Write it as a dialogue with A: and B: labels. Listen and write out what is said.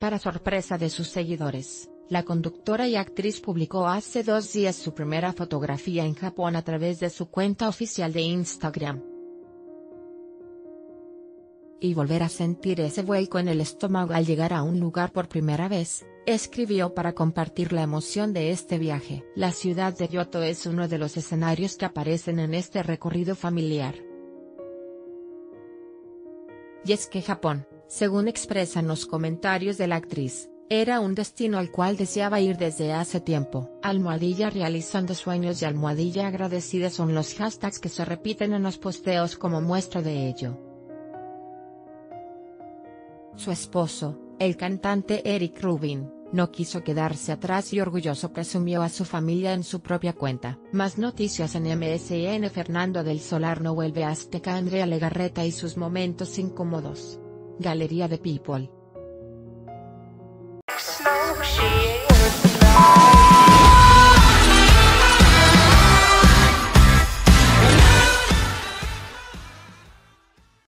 A: Para sorpresa de sus seguidores, la conductora y actriz publicó hace dos días su primera fotografía en Japón a través de su cuenta oficial de Instagram. Y volver a sentir ese vuelco en el estómago al llegar a un lugar por primera vez, escribió para compartir la emoción de este viaje. La ciudad de Kyoto es uno de los escenarios que aparecen en este recorrido familiar. Y es que Japón, según expresan los comentarios de la actriz, era un destino al cual deseaba ir desde hace tiempo. Almohadilla realizando sueños y almohadilla agradecida son los hashtags que se repiten en los posteos como muestra de ello. Su esposo, el cantante Eric Rubin, no quiso quedarse atrás y orgulloso presumió a su familia en su propia cuenta. Más noticias en MSN Fernando del Solar no vuelve a Azteca Andrea Legarreta y sus momentos incómodos. Galería de People